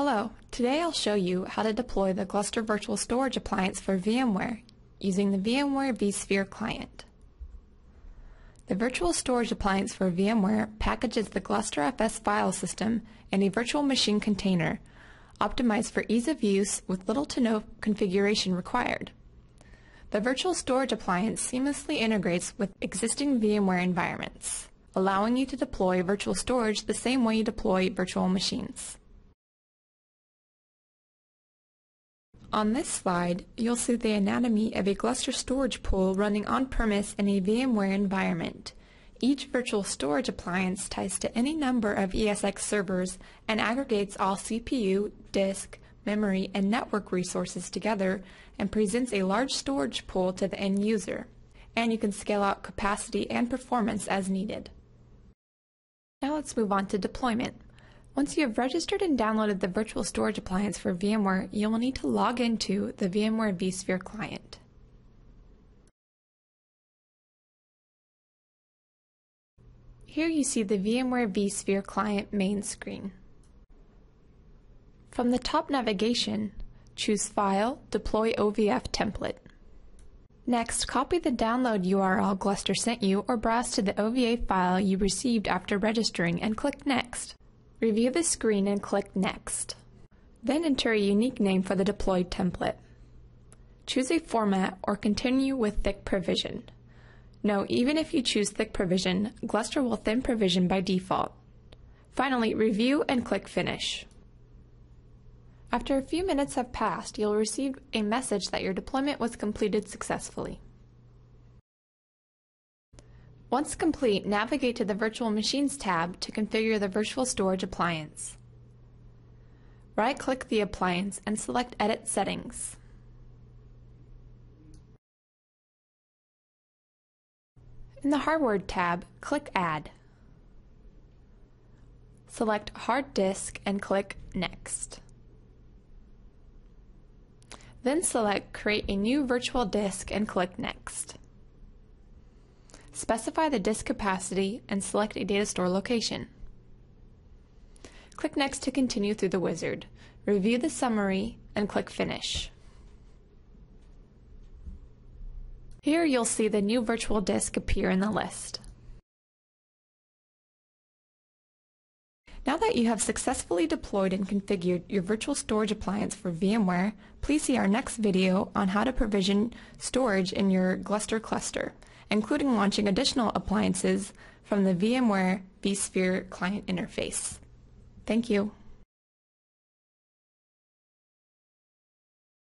Hello, today I'll show you how to deploy the Gluster Virtual Storage Appliance for VMware using the VMware vSphere client. The Virtual Storage Appliance for VMware packages the Gluster FS file system in a virtual machine container, optimized for ease of use with little to no configuration required. The Virtual Storage Appliance seamlessly integrates with existing VMware environments, allowing you to deploy virtual storage the same way you deploy virtual machines. On this slide, you'll see the anatomy of a Gluster storage pool running on-premise in a VMware environment. Each virtual storage appliance ties to any number of ESX servers and aggregates all CPU, disk, memory, and network resources together and presents a large storage pool to the end user. And you can scale out capacity and performance as needed. Now let's move on to deployment. Once you have registered and downloaded the virtual storage appliance for VMware, you will need to log into the VMware vSphere client. Here you see the VMware vSphere client main screen. From the top navigation, choose File, Deploy OVF Template. Next, copy the download URL Gluster sent you or browse to the OVA file you received after registering and click Next. Review the screen and click Next. Then enter a unique name for the deployed template. Choose a format or continue with thick provision. Note, even if you choose thick provision, Gluster will thin provision by default. Finally, review and click Finish. After a few minutes have passed, you'll receive a message that your deployment was completed successfully. Once complete, navigate to the Virtual Machines tab to configure the virtual storage appliance. Right-click the appliance and select Edit Settings. In the Hardware tab, click Add. Select Hard Disk and click Next. Then select Create a new virtual disk and click Next. Specify the disk capacity and select a data store location. Click Next to continue through the wizard. Review the summary and click Finish. Here you'll see the new virtual disk appear in the list. Now that you have successfully deployed and configured your virtual storage appliance for VMware, please see our next video on how to provision storage in your Gluster cluster including launching additional appliances from the VMware vSphere client interface. Thank you.